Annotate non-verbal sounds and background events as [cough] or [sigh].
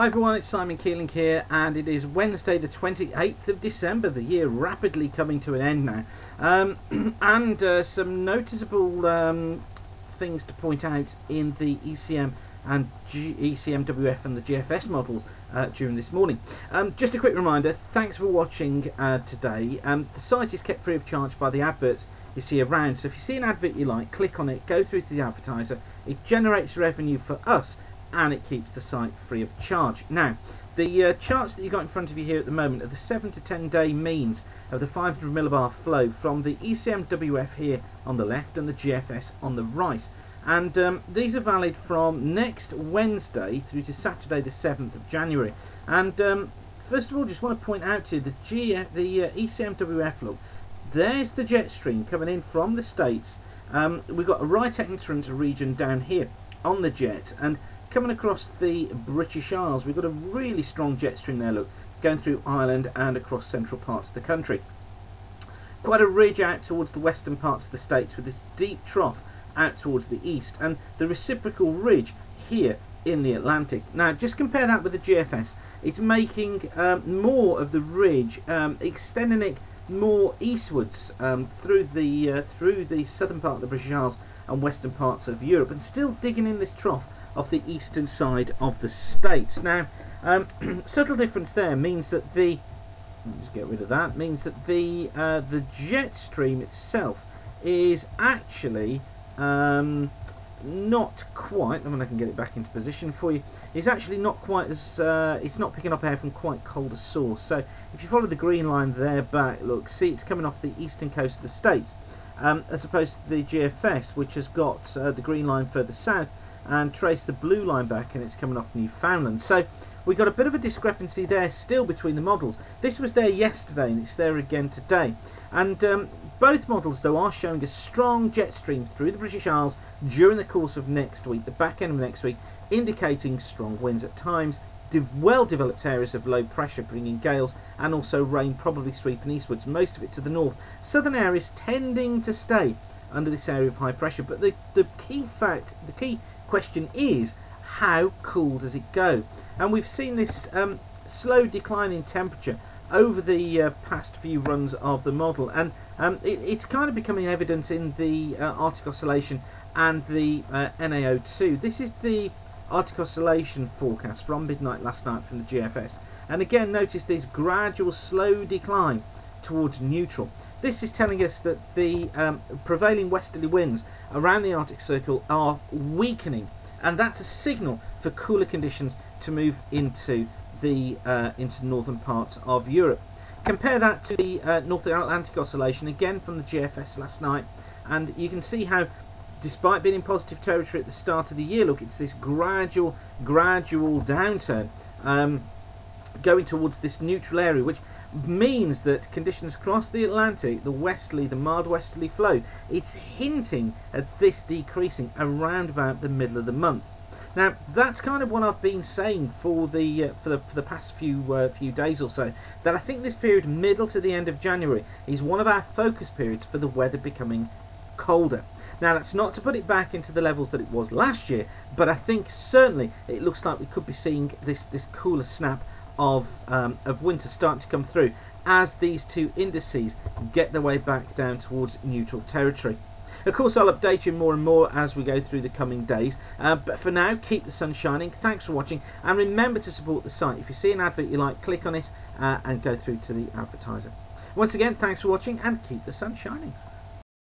Hi everyone, it's Simon Keeling here, and it is Wednesday, the 28th of December, the year rapidly coming to an end now. Um, [clears throat] and uh, some noticeable um, things to point out in the ECM and G- ECMWF and the GFS models uh, during this morning. Um, just a quick reminder thanks for watching uh, today. Um, the site is kept free of charge by the adverts you see around, so if you see an advert you like, click on it, go through to the advertiser, it generates revenue for us and it keeps the site free of charge. Now, the uh, charts that you've got in front of you here at the moment are the 7 to 10 day means of the 500 millibar flow from the ECMWF here on the left and the GFS on the right. And um, these are valid from next Wednesday through to Saturday the 7th of January. And um, first of all, just want to point out to you the, G the uh, ECMWF look. There's the jet stream coming in from the States. Um, we've got a right entrance region down here on the jet and coming across the British Isles, we've got a really strong jet stream there, look, going through Ireland and across central parts of the country. Quite a ridge out towards the western parts of the states with this deep trough out towards the east and the reciprocal ridge here in the Atlantic. Now, just compare that with the GFS. It's making um, more of the ridge, um, extending it more eastwards um, through the uh, through the southern part of the British Isles and western parts of Europe, and still digging in this trough of the eastern side of the states. Now, um, [clears throat] subtle difference there means that the let's get rid of that means that the uh, the jet stream itself is actually um, not quite. I mean, I can get it back into position for you. It's actually not quite as uh, it's not picking up air from quite cold a source. So if you follow the green line there back, look, see it's coming off the eastern coast of the states. Um, as opposed to the GFS, which has got uh, the green line further south, and trace the blue line back and it's coming off Newfoundland. So we got a bit of a discrepancy there still between the models. This was there yesterday and it's there again today. And um, both models though are showing a strong jet stream through the British Isles during the course of next week, the back end of next week, indicating strong winds at times, well developed areas of low pressure bringing gales and also rain probably sweeping eastwards, most of it to the north. Southern areas tending to stay under this area of high pressure, but the, the key fact, the key question is how cool does it go? And we've seen this um, slow decline in temperature over the uh, past few runs of the model, and um, it, it's kind of becoming evident in the uh, Arctic Oscillation and the uh, NAO too. This is the Arctic Oscillation forecast from midnight last night from the GFS, and again notice this gradual slow decline towards neutral. This is telling us that the um, prevailing westerly winds around the Arctic Circle are weakening, and that's a signal for cooler conditions to move into the uh, into northern parts of Europe. Compare that to the uh, North Atlantic Oscillation again from the GFS last night, and you can see how, despite being in positive territory at the start of the year, look, it's this gradual, gradual downturn. Um, going towards this neutral area, which means that conditions across the Atlantic, the westerly, the mild westerly flow, it's hinting at this decreasing around about the middle of the month. Now that's kind of what I've been saying for the uh, for the for the past few uh, few days or so. That I think this period, middle to the end of January, is one of our focus periods for the weather becoming colder. Now that's not to put it back into the levels that it was last year, but I think certainly it looks like we could be seeing this this cooler snap of, um, of winter starting to come through as these two indices get their way back down towards neutral territory. Of course, I'll update you more and more as we go through the coming days. Uh, but for now, keep the sun shining. Thanks for watching. And remember to support the site. If you see an advert you like, click on it uh, and go through to the advertiser. Once again, thanks for watching and keep the sun shining.